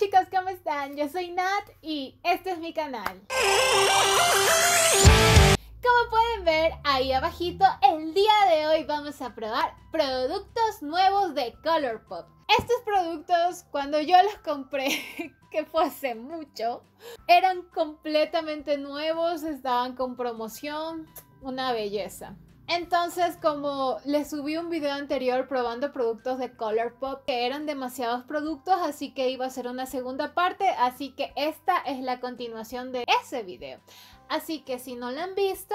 chicos, ¿cómo están? Yo soy Nat y este es mi canal. Como pueden ver ahí abajito, el día de hoy vamos a probar productos nuevos de Colourpop. Estos productos, cuando yo los compré, que fue hace mucho, eran completamente nuevos, estaban con promoción, una belleza. Entonces, como les subí un video anterior probando productos de Colourpop, que eran demasiados productos, así que iba a ser una segunda parte, así que esta es la continuación de ese video. Así que si no lo han visto,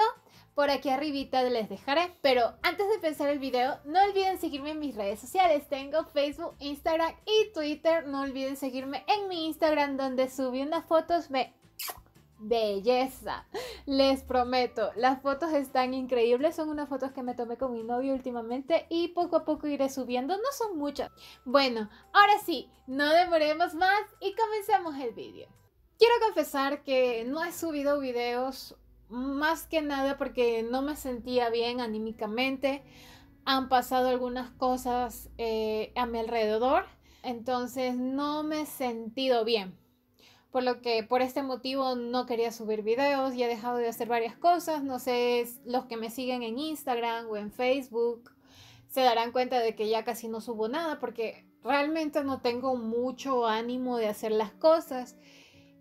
por aquí arribita les dejaré. Pero antes de empezar el video, no olviden seguirme en mis redes sociales. Tengo Facebook, Instagram y Twitter. No olviden seguirme en mi Instagram donde subí unas fotos de belleza. Les prometo, las fotos están increíbles. Son unas fotos que me tomé con mi novio últimamente y poco a poco iré subiendo. No son muchas. Bueno, ahora sí, no demoremos más y comencemos el vídeo. Quiero confesar que no he subido videos más que nada porque no me sentía bien anímicamente. Han pasado algunas cosas eh, a mi alrededor, entonces no me he sentido bien por lo que por este motivo no quería subir videos y he dejado de hacer varias cosas. No sé, los que me siguen en Instagram o en Facebook se darán cuenta de que ya casi no subo nada porque realmente no tengo mucho ánimo de hacer las cosas.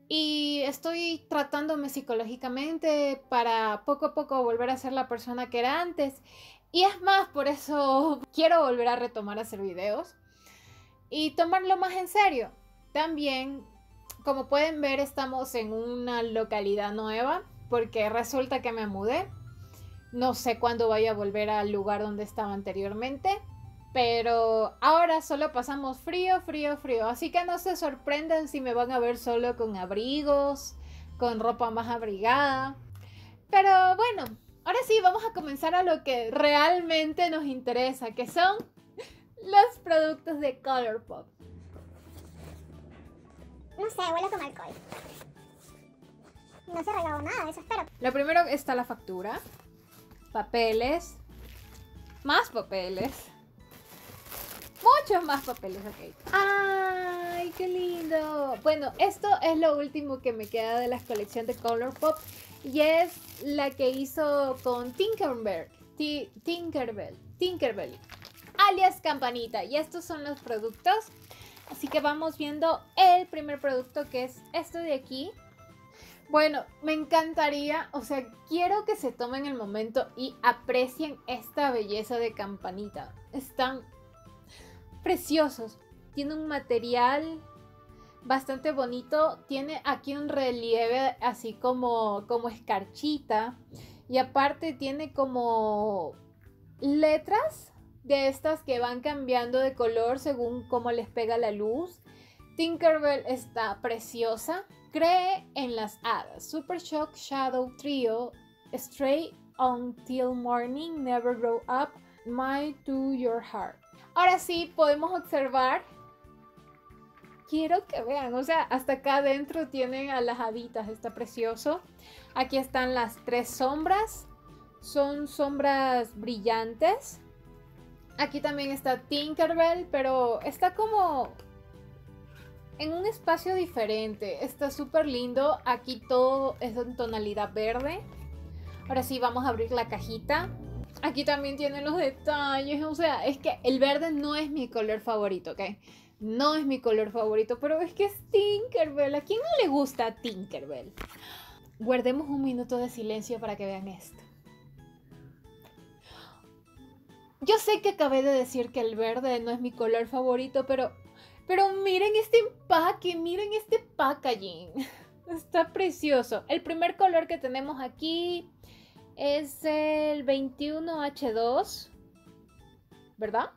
Y estoy tratándome psicológicamente para poco a poco volver a ser la persona que era antes. Y es más, por eso quiero volver a retomar a hacer videos y tomarlo más en serio. También como pueden ver, estamos en una localidad nueva porque resulta que me mudé. No sé cuándo vaya a volver al lugar donde estaba anteriormente, pero ahora solo pasamos frío, frío, frío. Así que no se sorprendan si me van a ver solo con abrigos, con ropa más abrigada. Pero bueno, ahora sí vamos a comenzar a lo que realmente nos interesa, que son los productos de Colourpop. No sé, huele como alcohol. No se ha regado nada eso, espero. Lo primero está la factura. Papeles. Más papeles. Muchos más papeles, ok. ¡Ay, qué lindo! Bueno, esto es lo último que me queda de la colección de Colourpop. Y es la que hizo con Tinkerbell. Tinkerbell. Tinkerbell. Alias Campanita. Y estos son los productos. Así que vamos viendo el primer producto que es esto de aquí. Bueno, me encantaría, o sea, quiero que se tomen el momento y aprecien esta belleza de campanita. Están preciosos. Tiene un material bastante bonito. Tiene aquí un relieve así como, como escarchita. Y aparte tiene como letras de estas que van cambiando de color según cómo les pega la luz. Tinkerbell está preciosa. Cree en las hadas. Super Shock Shadow Trio. Stray Until Morning. Never Grow Up. My to Your Heart. Ahora sí podemos observar. Quiero que vean, o sea, hasta acá adentro tienen a las haditas, está precioso. Aquí están las tres sombras. Son sombras brillantes Aquí también está Tinkerbell, pero está como en un espacio diferente. Está súper lindo. Aquí todo es en tonalidad verde. Ahora sí, vamos a abrir la cajita. Aquí también tienen los detalles. O sea, es que el verde no es mi color favorito, ¿ok? No es mi color favorito, pero es que es Tinkerbell. ¿A quién no le gusta Tinkerbell? Guardemos un minuto de silencio para que vean esto. Yo sé que acabé de decir que el verde no es mi color favorito, pero, pero miren este empaque, miren este packaging. Está precioso. El primer color que tenemos aquí es el 21H2, ¿verdad?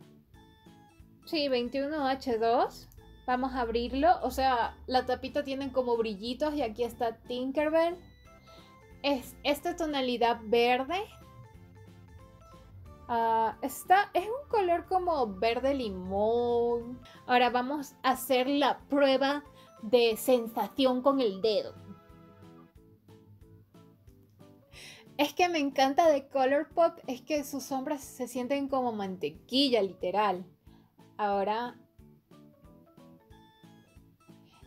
Sí, 21H2. Vamos a abrirlo. O sea, la tapita tiene como brillitos y aquí está Tinkerbell. Es esta tonalidad verde Ah, está, es un color como verde limón. Ahora vamos a hacer la prueba de sensación con el dedo. Es que me encanta de Colourpop, es que sus sombras se sienten como mantequilla, literal. Ahora...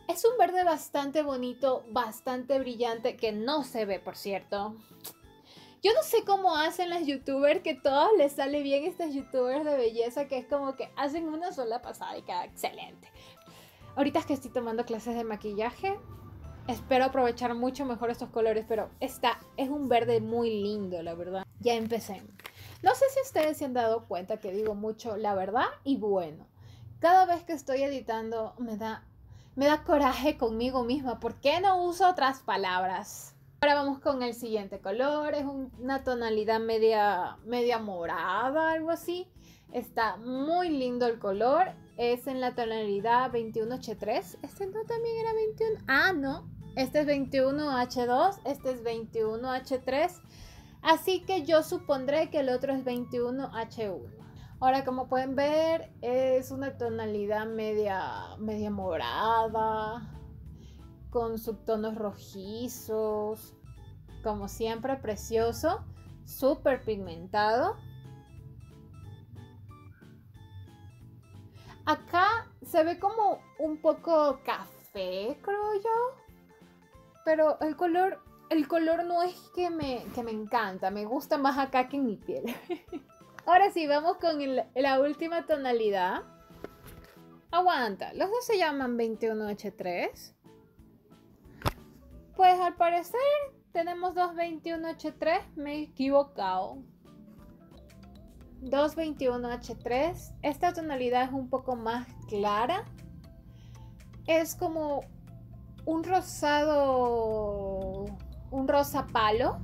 Es un verde bastante bonito, bastante brillante, que no se ve, por cierto. Yo no sé cómo hacen las youtubers que todos les sale bien estas youtubers de belleza que es como que hacen una sola pasada y queda excelente. Ahorita es que estoy tomando clases de maquillaje, espero aprovechar mucho mejor estos colores, pero esta es un verde muy lindo, la verdad. Ya empecé. No sé si ustedes se han dado cuenta que digo mucho la verdad y bueno. Cada vez que estoy editando me da, me da coraje conmigo misma. ¿Por qué no uso otras palabras? Ahora vamos con el siguiente color. Es una tonalidad media, media morada, algo así. Está muy lindo el color. Es en la tonalidad 21H3. Este no también era 21. Ah, no. Este es 21H2. Este es 21H3. Así que yo supondré que el otro es 21H1. Ahora, como pueden ver, es una tonalidad media, media morada, con subtonos rojizos, como siempre, precioso, súper pigmentado. Acá se ve como un poco café, creo yo. Pero el color el color no es que me, me encanta, me gusta más acá que en mi piel. Ahora sí, vamos con la última tonalidad. Aguanta, los dos se llaman 21H3. Pues al parecer tenemos dos 21H3, me he equivocado. 221H3. Esta tonalidad es un poco más clara. Es como un rosado un rosa palo,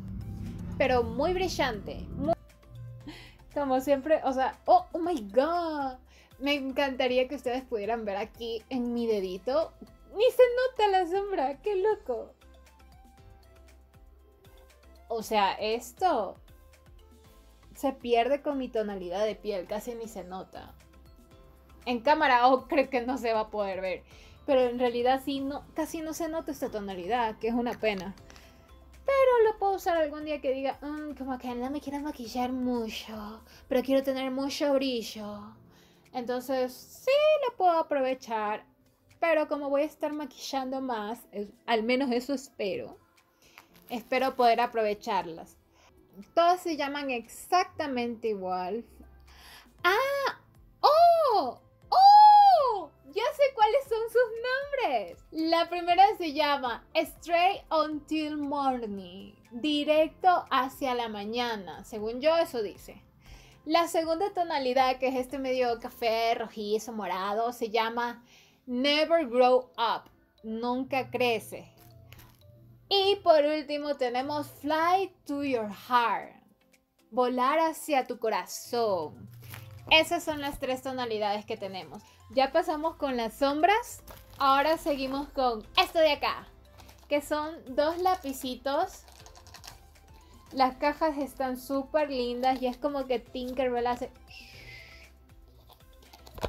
pero muy brillante. Como siempre, o sea, oh, oh my god. Me encantaría que ustedes pudieran ver aquí en mi dedito. Ni se nota la sombra, qué loco. O sea, esto se pierde con mi tonalidad de piel, casi ni se nota. En cámara, oh, creo que no se va a poder ver. Pero en realidad sí, no, casi no se nota esta tonalidad, que es una pena. Pero lo puedo usar algún día que diga, mmm, como que no me quiero maquillar mucho, pero quiero tener mucho brillo. Entonces, sí, lo puedo aprovechar. Pero como voy a estar maquillando más, al menos eso espero, espero poder aprovecharlas. Todas se llaman exactamente igual. ¡Ah! ¡Oh! Ya sé cuáles son sus nombres. La primera se llama Straight Until Morning, directo hacia la mañana. Según yo, eso dice. La segunda tonalidad, que es este medio café, rojizo, morado, se llama Never Grow Up, nunca crece. Y por último tenemos Fly to Your Heart, volar hacia tu corazón. Esas son las tres tonalidades que tenemos. Ya pasamos con las sombras. Ahora seguimos con esto de acá. Que son dos lapicitos. Las cajas están súper lindas y es como que Tinkerbell hace...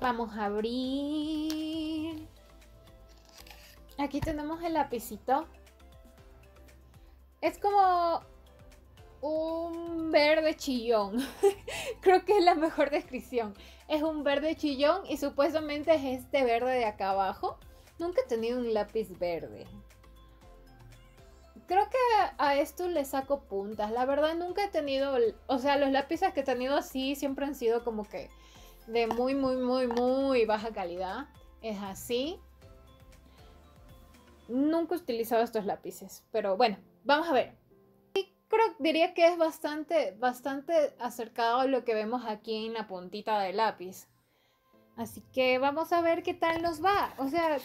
Vamos a abrir. Aquí tenemos el lapicito. Es como un verde chillón. Creo que es la mejor descripción. Es un verde chillón y supuestamente es este verde de acá abajo. Nunca he tenido un lápiz verde. Creo que a esto le saco puntas. La verdad nunca he tenido, o sea, los lápices que he tenido así siempre han sido como que de muy, muy, muy, muy baja calidad. Es así. Nunca he utilizado estos lápices. Pero bueno, vamos a ver creo, diría que es bastante, bastante acercado a lo que vemos aquí en la puntita del lápiz. Así que vamos a ver qué tal nos va. O sea,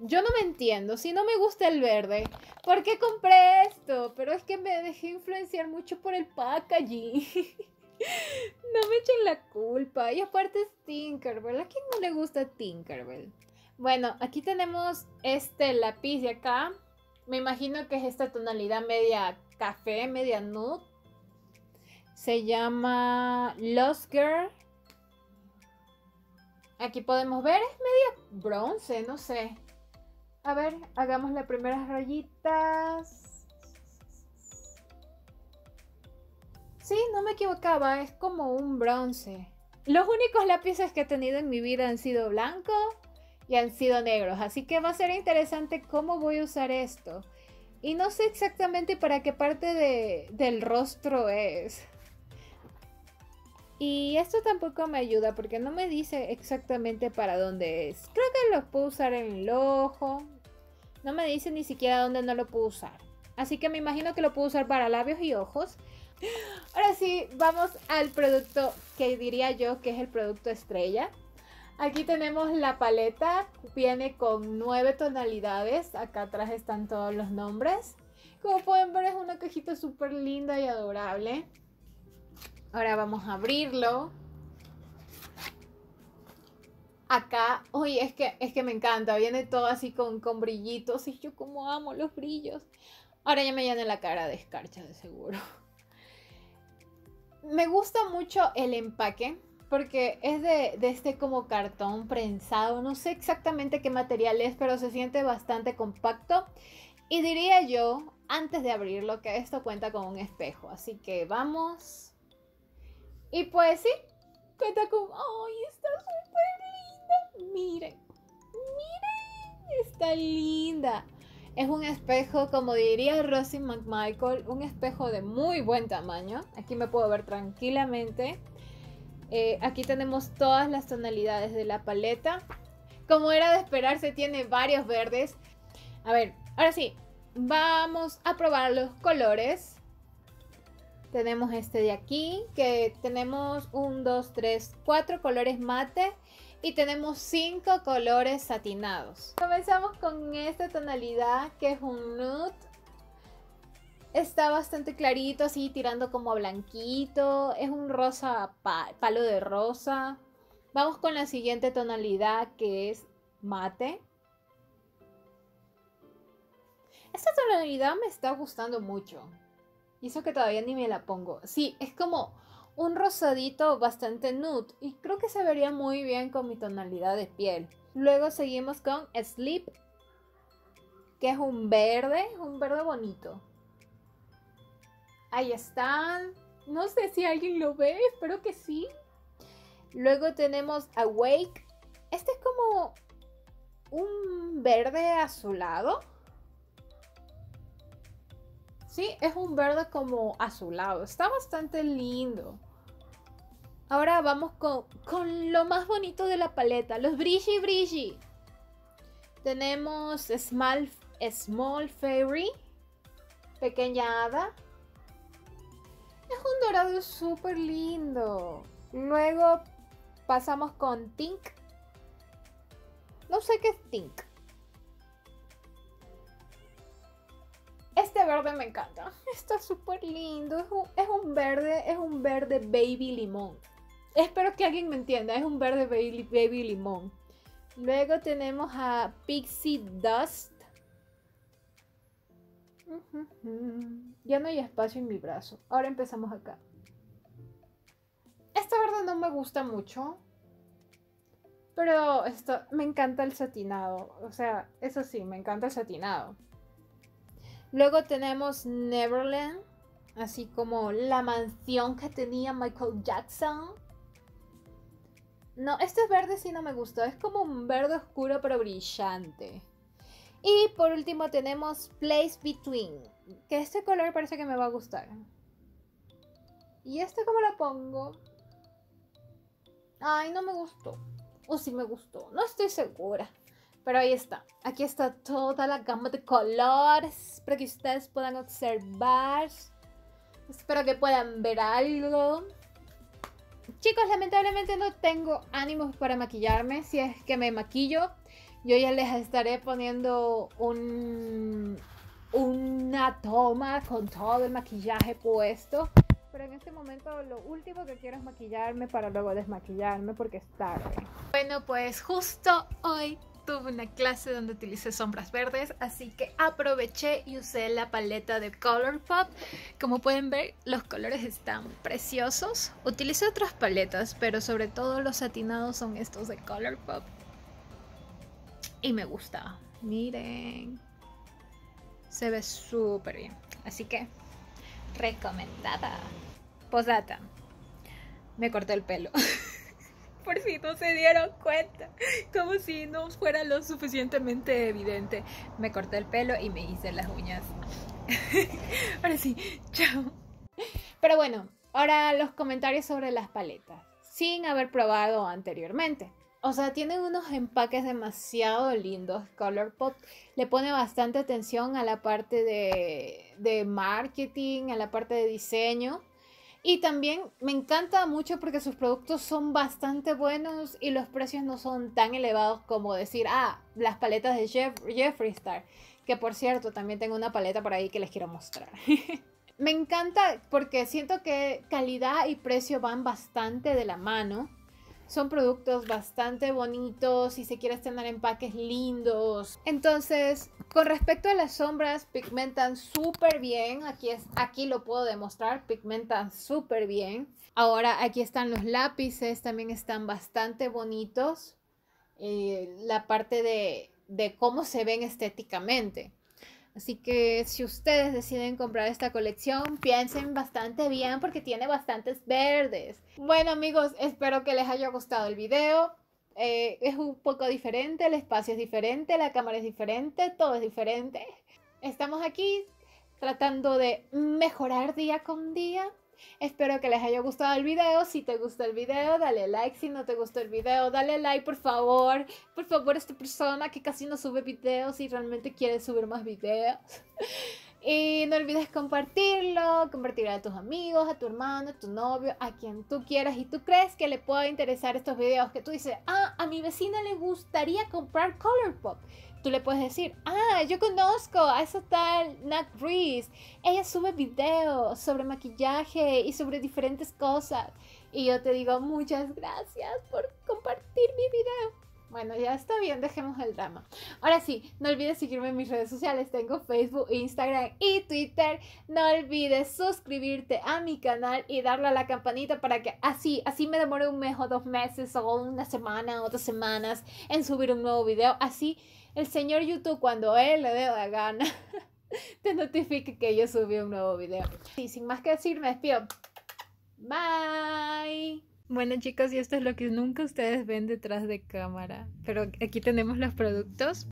yo no me entiendo. Si no me gusta el verde, ¿por qué compré esto? Pero es que me dejé influenciar mucho por el packaging. no me echen la culpa. Y aparte es Tinkerbell. ¿A quién no le gusta Tinkerbell? Bueno, aquí tenemos este lápiz de acá. Me imagino que es esta tonalidad media café, media nude. Se llama Lost Girl. Aquí podemos ver, es media bronce, no sé. A ver, hagamos las primeras rayitas. Sí, no me equivocaba, es como un bronce. Los únicos lápices que he tenido en mi vida han sido blanco y han sido negros. Así que va a ser interesante cómo voy a usar esto. Y no sé exactamente para qué parte de, del rostro es. Y esto tampoco me ayuda porque no me dice exactamente para dónde es. Creo que lo puedo usar en el ojo. No me dice ni siquiera dónde no lo puedo usar. Así que me imagino que lo puedo usar para labios y ojos. Ahora sí, vamos al producto que diría yo que es el producto estrella. Aquí tenemos la paleta, viene con nueve tonalidades, acá atrás están todos los nombres. Como pueden ver es una cajita súper linda y adorable. Ahora vamos a abrirlo. Acá, oye, es que, es que me encanta, viene todo así con, con brillitos y yo como amo los brillos. Ahora ya me llena la cara de escarcha de seguro. Me gusta mucho el empaque porque es de, este como cartón prensado. No sé exactamente qué material es, pero se siente bastante compacto. Y diría yo, antes de abrirlo, que esto cuenta con un espejo. Así que vamos. Y pues sí, cuenta con... ¡Ay, está súper linda! Miren, miren, está linda. Es un espejo, como diría Rosie McMichael, un espejo de muy buen tamaño. Aquí me puedo ver tranquilamente. Eh, aquí tenemos todas las tonalidades de la paleta. Como era de esperarse, tiene varios verdes. A ver, ahora sí, vamos a probar los colores. Tenemos este de aquí, que tenemos un, dos, tres, cuatro colores mate y tenemos cinco colores satinados. Comenzamos con esta tonalidad que es un nude Está bastante clarito, así tirando como blanquito. Es un rosa palo de rosa. Vamos con la siguiente tonalidad que es mate. Esta tonalidad me está gustando mucho. Y eso que todavía ni me la pongo. Sí, es como un rosadito bastante nude. Y creo que se vería muy bien con mi tonalidad de piel. Luego seguimos con Sleep. Que es un verde, un verde bonito. Ahí están. No sé si alguien lo ve, espero que sí. Luego tenemos Awake. Este es como un verde azulado. Sí, es un verde como azulado. Está bastante lindo. Ahora vamos con, con lo más bonito de la paleta. Los brilli brilli. Tenemos Small, Small Fairy. Pequeña hada. Es un dorado súper lindo. Luego pasamos con Tink. No sé qué es Tink. Este verde me encanta. Está súper lindo. Es un, verde, es un verde baby limón. Espero que alguien me entienda. Es un verde baby, baby limón. Luego tenemos a Pixie Dust. Ya no hay espacio en mi brazo. Ahora empezamos acá. Esta verde no me gusta mucho. Pero esto, me encanta el satinado. O sea, eso sí, me encanta el satinado. Luego tenemos Neverland. Así como la mansión que tenía Michael Jackson. No, este verde sí no me gustó. Es como un verde oscuro pero brillante. Y por último tenemos Place Between, que este color parece que me va a gustar. ¿Y este cómo lo pongo? Ay, no me gustó. O sí me gustó, no estoy segura. Pero ahí está. Aquí está toda la gama de colores para que ustedes puedan observar. Espero que puedan ver algo. Chicos, lamentablemente no tengo ánimos para maquillarme. Si es que me maquillo, yo ya les estaré poniendo un, una toma con todo el maquillaje puesto. Pero en este momento lo último que quiero es maquillarme para luego desmaquillarme porque es tarde. Bueno, pues justo hoy tuve una clase donde utilicé sombras verdes, así que aproveché y usé la paleta de Colourpop. Como pueden ver, los colores están preciosos. Utilicé otras paletas, pero sobre todo los satinados son estos de Colourpop y me gusta. Miren. Se ve súper bien. Así que, recomendada. Posdata. Me corté el pelo. por si no se dieron cuenta, como si no fuera lo suficientemente evidente. Me corté el pelo y me hice las uñas. Ahora sí, chao. Pero bueno, ahora los comentarios sobre las paletas, sin haber probado anteriormente. O sea, tienen unos empaques demasiado lindos. Colourpop le pone bastante atención a la parte de, marketing, a la parte de diseño. Y también me encanta mucho porque sus productos son bastante buenos y los precios no son tan elevados como decir, ah, las paletas de Jeff Jeffree Star. Que por cierto, también tengo una paleta por ahí que les quiero mostrar. me encanta porque siento que calidad y precio van bastante de la mano. Son productos bastante bonitos y si quieres tener empaques lindos. Entonces, con respecto a las sombras, pigmentan súper bien. Aquí, es, aquí lo puedo demostrar, pigmentan súper bien. Ahora aquí están los lápices, también están bastante bonitos. Eh, la parte de, de cómo se ven estéticamente. Así que si ustedes deciden comprar esta colección, piensen bastante bien porque tiene bastantes verdes. Bueno amigos, espero que les haya gustado el video. Eh, es un poco diferente, el espacio es diferente, la cámara es diferente, todo es diferente. Estamos aquí tratando de mejorar día con día. Espero que les haya gustado el video. Si te gustó el video, dale like. Si no te gustó el video, dale like, por favor. Por favor, esta persona que casi no sube videos y realmente quiere subir más videos. Y no olvides compartirlo, compartirlo a tus amigos, a tu hermano, a tu novio, a quien tú quieras y tú crees que le pueda interesar estos videos que tú dices, ah, a mi vecina le gustaría comprar Colourpop tú le puedes decir, ah, yo conozco a esa tal Nat Reese. Ella sube videos sobre maquillaje y sobre diferentes cosas. Y yo te digo muchas gracias por compartir mi video. Bueno, ya está bien, dejemos el drama. Ahora sí, no olvides seguirme en mis redes sociales. Tengo Facebook, Instagram y Twitter. No olvides suscribirte a mi canal y darle a la campanita para que así, así me demore un mes o dos meses o una semana o dos semanas en subir un nuevo video. Así el señor YouTube, cuando él le dé la gana, te notifique que yo subí un nuevo video. Y sin más que decir, me despido. Bye. Bueno chicos, y esto es lo que nunca ustedes ven detrás de cámara. Pero aquí tenemos los productos.